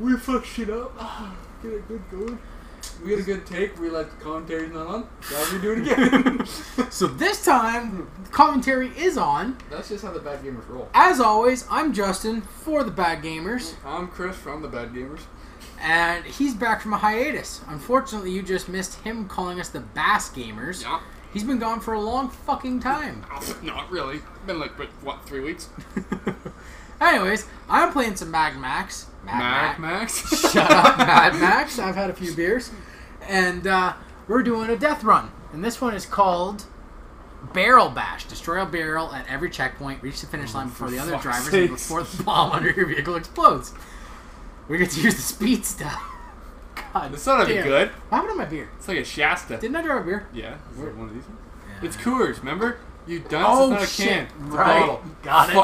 We fucked shit up. Ah, get a good going. We had a good take. We let the commentary not on. Glad we do it again. So this time, commentary is on. That's just how the bad gamers roll. As always, I'm Justin for the Bad Gamers, I'm Chris from the Bad Gamers. and he's back from a hiatus. Unfortunately, you just missed him calling us the Bass Gamers. Yeah. He's been gone for a long fucking time. Oh, not really. Been like, what, what three weeks? Anyways, I'm playing some Mag Max. Mac Max. Max. Shut up, Mad Max. I've had a few beers. And uh, we're doing a death run. And this one is called Barrel Bash. Destroy a barrel at every checkpoint. Reach the finish line before the other fuck's drivers sakes. and before the bomb under your vehicle explodes. We get to use the speed stuff. God This not damn. good. What happened to my beer? It's like a Shasta. Didn't I drive a beer? Yeah. Is it one of these ones? It's Coors. Remember? You dunce. Oh, it's not a shit. can. It's Right. a bottle. Got it.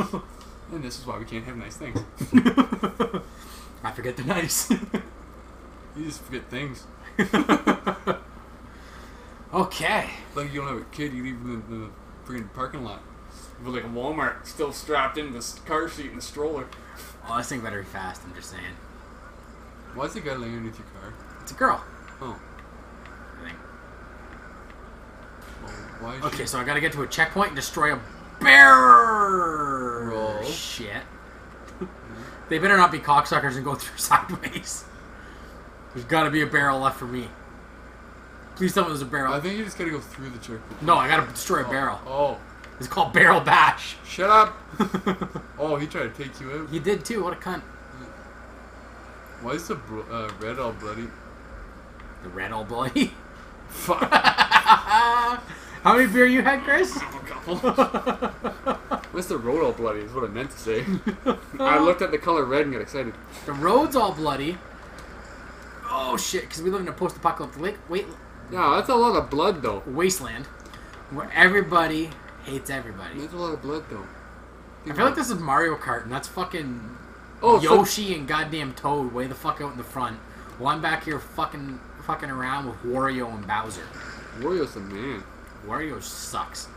Fuck. And this is why we can't have nice things. I forget the nice. You just forget things. okay. Like you don't have a kid, you leave him in the freaking parking lot. With like a Walmart still strapped in the car seat and the stroller. Well, this thing better be fast, I'm just saying. Why's the guy laying underneath your car? It's a girl. Oh. I think. Well, why is Okay, she... so I gotta get to a checkpoint and destroy a barrel. Roll. Shit. they better not be cocksuckers and go through sideways. There's gotta be a barrel left for me. Please tell me there's a barrel. I think you just gotta go through the checkpoint. no, I gotta destroy a barrel. Oh. It's called Barrel Bash. Shut up! oh, he tried to take you out. He did too. What a cunt. Why is the bro- uh, red all bloody? The red old bloody. Fuck. How many beer you had, Chris? A couple. What's the road all bloody? Is what I meant to say. I looked at the color red and got excited. The road's all bloody. Oh shit! Because we live in a post-apocalyptic lake, wait, Yeah, that's a lot of blood though. wasteland where everybody hates everybody. That's a lot of blood though. I feel like this is Mario Kart, and that's fucking Oh, so- Yoshi and goddamn Toad way the fuck out in the front. While I'm back here fucking fucking around with Wario and Bowser. Wario's the man. Wario sucks.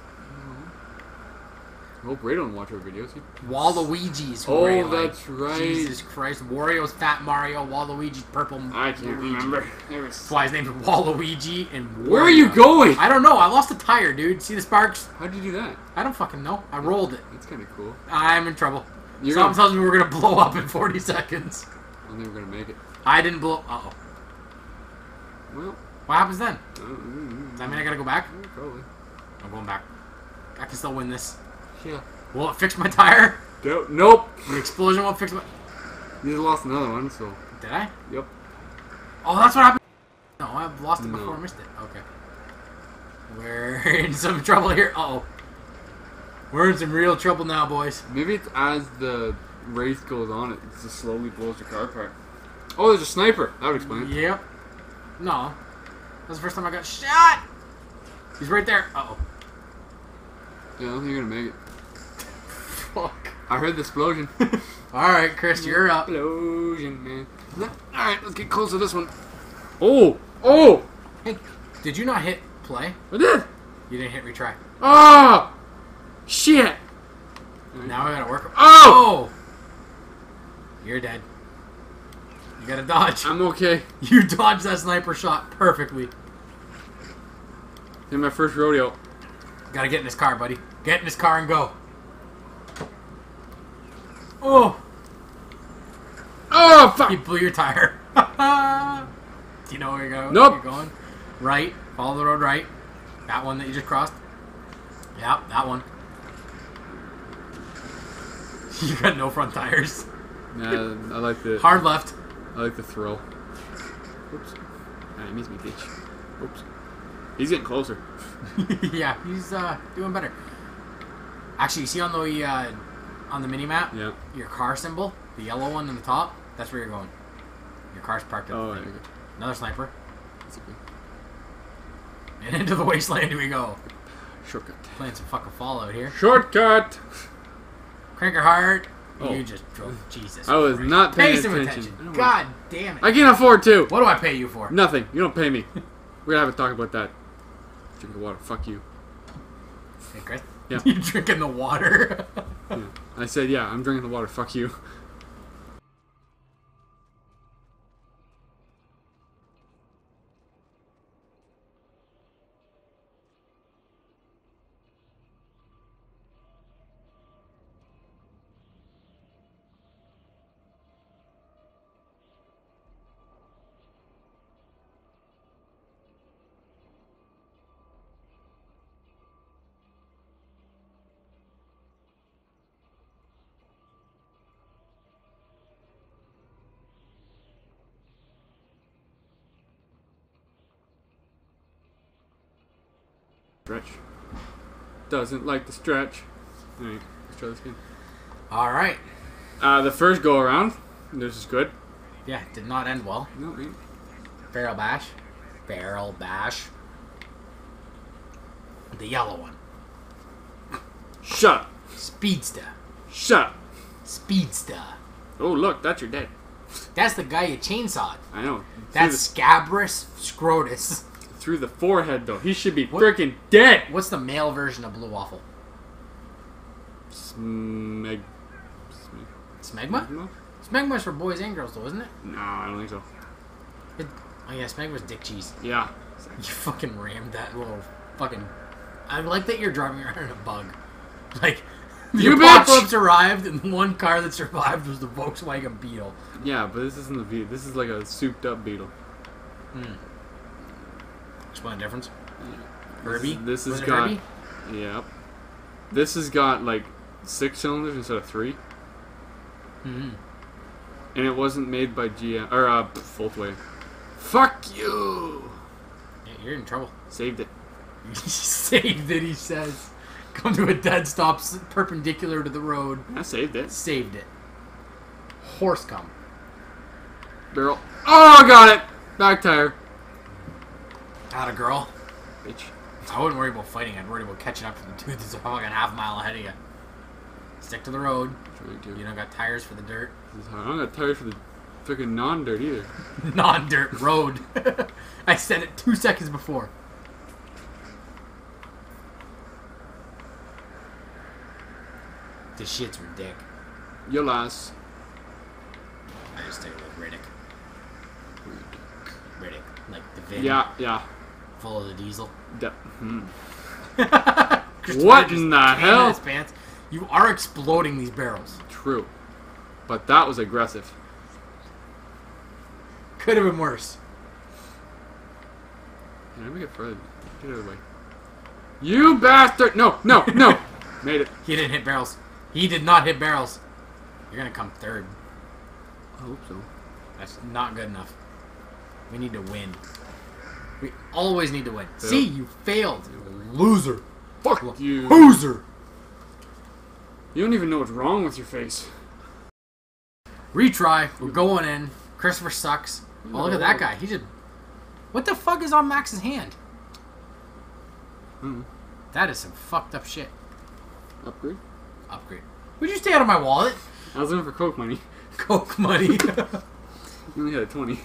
I hope Ray don't watch our videos. He- Waluigi's. Oh, liked. that's right. Jesus Christ! Wario's Fat Mario, Waluigi's Purple. I can't Luigi. remember. Was... That's why his name's Waluigi and Wario. Where are you going? I don't know. I lost a tire, dude. See the sparks? How'd you do that? I don't fucking know. I rolled it. That's kind of cool. I'm in trouble. You're Something gonna... tells me we're gonna blow up in 40 seconds. I don't think we're gonna make it. I didn't blow. Uh oh. Well, What happens then? uh, mm, Does that mean I gotta go back? probably. I'm going back. I can still win this. Yeah. Will it fix my tire? Do- nope. The explosion won't fix my. You just lost another one, so. Did I? Yep. Oh, that's what happened. No, I've lost it No. before I missed it. Okay. We're in some trouble here. Uh oh. We're in some real trouble now, boys. Maybe it's as the race goes on, it just slowly blows your car apart. Oh, there's a sniper. That would explain it. Yep. No. That's the first time I got shot. He's right there. Uh oh. Yeah, I don't think you're gonna make it. Fuck. I heard the explosion. All right, Chris, you're up. Mm. explosion, man. Alright, let's get close to this one. Oh! Oh! Hey, did you not hit play? I did! You didn't hit retry. Oh! Shit! Now I gotta work. Oh! Oh! You're dead. You gotta dodge. I'm okay. You dodged that sniper shot perfectly. In my first rodeo. Gotta get in this car, buddy. Get in this car and go. Oh! Oh, fuck! You blew your tire. Do you know where you're going? Nope. You're going right. Follow the road right. That one that you just crossed. Yeah, that one. You got no front tires. Nah, I like the Hard left. I like the thrill. Oops. Ah, he missed me, bitch. Oops. He's getting closer. yeah, he's uh, doing better. Actually, you see on the uh, on the mini map, Yeah. your car symbol, the yellow one in the top. That's where you're going. Your car's parked. at Oh, the okay. thing. Another sniper. Okay. And into the wasteland we go. Shortcut. Playing some fucking Fallout here. Shortcut! Cranker hard. Oh. You just drove. Jesus. I was Christ. not Pay paying some attention. attention. God damn it. I can't afford to! What do I pay you for? Nothing. You don't pay me. We're gonna have a talk about that. Drink the water. Fuck you. Hey, Chris. Yeah. You're drinking the water. I said, yeah, I'm drinking the water. Fuck you. Stretch. Doesn't like the stretch. Alright, let's try this again. All right. Uh, the first go around, this is good. Yeah, did not end well. No. Barrel bash. Barrel bash. The yellow one. Shut. Speedster. Shut. Speedster. Oh, look, that's your dad. That's the guy you chainsawed. I know. That's Scabrous Scrotus. Through the, forehead, though. He should be freaking dead. What's the male version of Blue Waffle? Smeg. Smegma? Smegma? Smegma's for boys and girls, though, isn't it? No, I don't think so. it oh yeah, Smegma's dick cheese. Yeah. You fucking rammed that little fucking. I like that you're driving around in a bug. Like, the You bitch! apocalypse arrived, and the one car that survived was the Volkswagen Beetle. Yeah, but this isn't the beetle. This is like a souped up beetle. Explain the difference. This- Herbie. This, has got. Herbie? Yep. This has got like six cylinders instead of three, Mhm. and it wasn't made by GM or uh, Volkswagen. Fuck you. Yeah, you're in trouble. Saved it. Saved it, he says. Come to a dead stop perpendicular to the road. I saved it. Saved it. Horse come. Barrel. Oh, got it. Back tire. Out a girl. Bitch. I wouldn't worry about fighting. I'd worry about catching up to the dude that's a fucking half mile ahead of you. Stick to the road. You don't got tires for the dirt. This is hard. I don't got tires for the freaking non-dirt either. Non-dirt road. I said it two seconds before. This shit's ridiculous. Your last. I just take it with Riddick. Riddick, like the Vin, Yeah, yeah. Full of the diesel. De- hmm. What in the hell? his pants. You are exploding these barrels. True. But that was aggressive. Could have been worse. I make it further? Get out of the way. You bastard! No, no, no! Made it. He didn't hit barrels. He did not hit barrels. You're gonna come third. I hope so. That's not good enough. We need to win. We always need to win. See, you failed. Loser. Fuck you. Loser. You don't even know what's wrong with your face. Retry. We're going in. Christopher sucks. Oh, look at that guy. He just. What the fuck is on Max's hand? Hmm. That is some fucked up shit. Upgrade? Upgrade. Would you stay out of my wallet? I was looking for Coke money. Coke money. You only had a 20.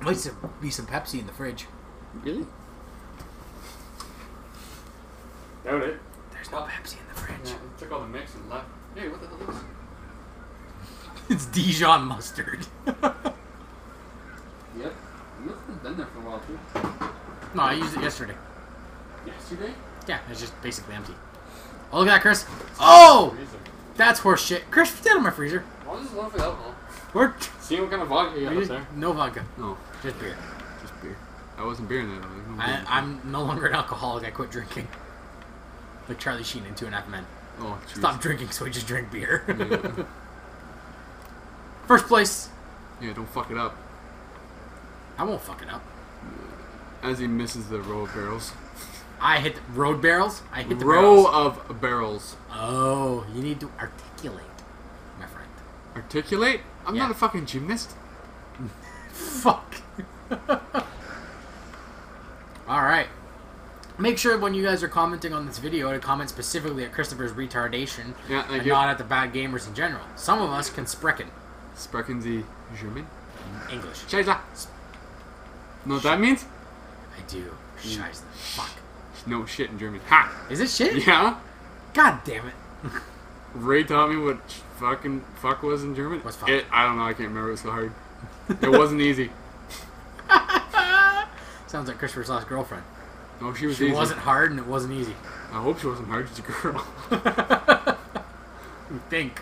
Might some- be some Pepsi in the fridge. Really? Doubt it. There's no Pepsi in the fridge. Yeah, took all the mix and left. Hey, what the hell is this? It's Dijon mustard. Yep. This has been there for a while too. no, I used it yesterday. Yesterday? Yeah, it's just basically empty. Oh, look at that, Chris. Oh! That's horse shit. Chris, put that in my freezer. Why is this one for alcohol? We're See what kind of vodka you got up there? no vodka, No, just beer. just beer. I wasn't beer in that. I, beer. I'm no longer an alcoholic. I quit drinking. Like Charlie Sheen in Two and a Half Men. Oh, jeez. Stop drinking, so we just drink beer. Yeah. First place. yeah, don't fuck it up. I won't fuck it up. As he misses the row of barrels. I hit the road barrels. I hit the row barrels. of barrels. Oh, you need to articulate, my friend. Articulate? I'm Yeah. not a fucking gymnast. Fuck. All right. Make sure when you guys are commenting on this video to comment specifically at Christopher's retardation Yeah, and you. not at the bad gamers in general. Some of us can sprechen Sprechen Sie German? English. Scheiße. Know what that means? I do. Scheiße. Fuck. No shit in German. Ha! Is it shit? Yeah? God damn it. Ray taught me what fucking fuck was in German. What's fuck? It, I don't know. I can't remember. It was so hard. It wasn't easy. Sounds like Christopher's last girlfriend. Oh, she was She easy. wasn't hard and it wasn't easy. I hope she wasn't hard. She's a girl. You think.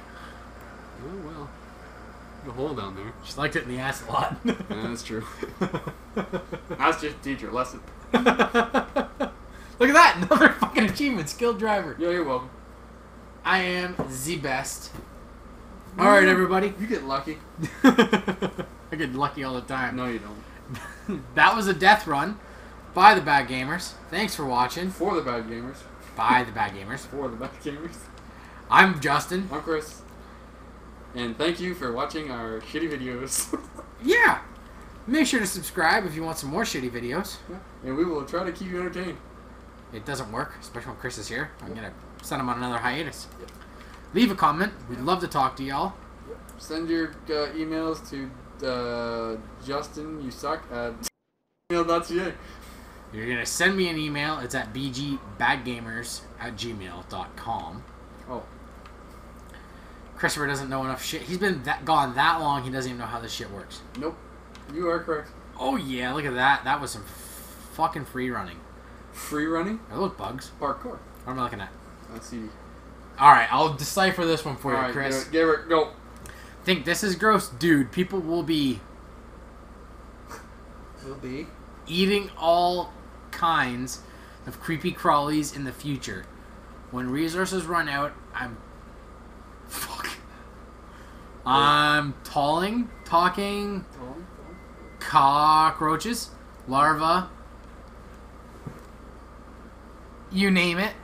oh well. The hole down there. She liked it in the ass a lot. Yeah, that's true. that's just teacher lesson. Look at that! Another fucking achievement. Skilled driver. Yo, you're welcome. I am the best. Alright, everybody. You get lucky. I get lucky all the time. No, you don't. that was a death run. by the Bad Gamers. Thanks for watching. For the bad gamers. By the Bad Gamers. For the bad gamers. I'm Justin. I'm Chris. And thank you for watching our shitty videos. Yeah. Make sure to subscribe if you want some more shitty videos. and we will try to keep you entertained. It doesn't work, especially when Chris is here. I'm gonna send him on another hiatus. Yep. Leave a comment. We'd love to talk to y'all. Send your uh, emails to uh, Justin, you suck, at email.ca. You're gonna send me an email. It's at bgbadgamers at gmail.com. Oh, Christopher doesn't know enough shit. He's been that gone that long. He doesn't even know how this shit works. nope. You are correct. Oh yeah, look at that. That was some fucking free running. Free running? Those bugs? Parkour. What am I looking at? Let's see. All right, I'll decipher this one for you, Alright, Chris. give it, go. Think this is gross, dude. People will be Will be. eating all kinds of creepy crawlies in the future. When resources run out, I'm fuck. I'm talling, talking cockroaches, larvae, you name it.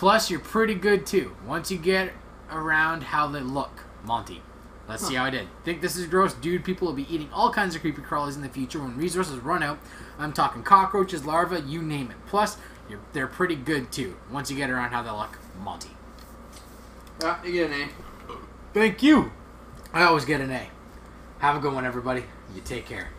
Plus, you're pretty good too. Once you get around how they look, Monty. Let's see how I did. Think this is gross, dude. People will be eating all kinds of creepy crawlies in the future when resources run out. I'm talking cockroaches, larvae, you name it. Plus, you're, they're pretty good too. Once you get around how they look, Monty. Ah, you get an A. Thank you. I always get an A. Have a good one, everybody. You take care.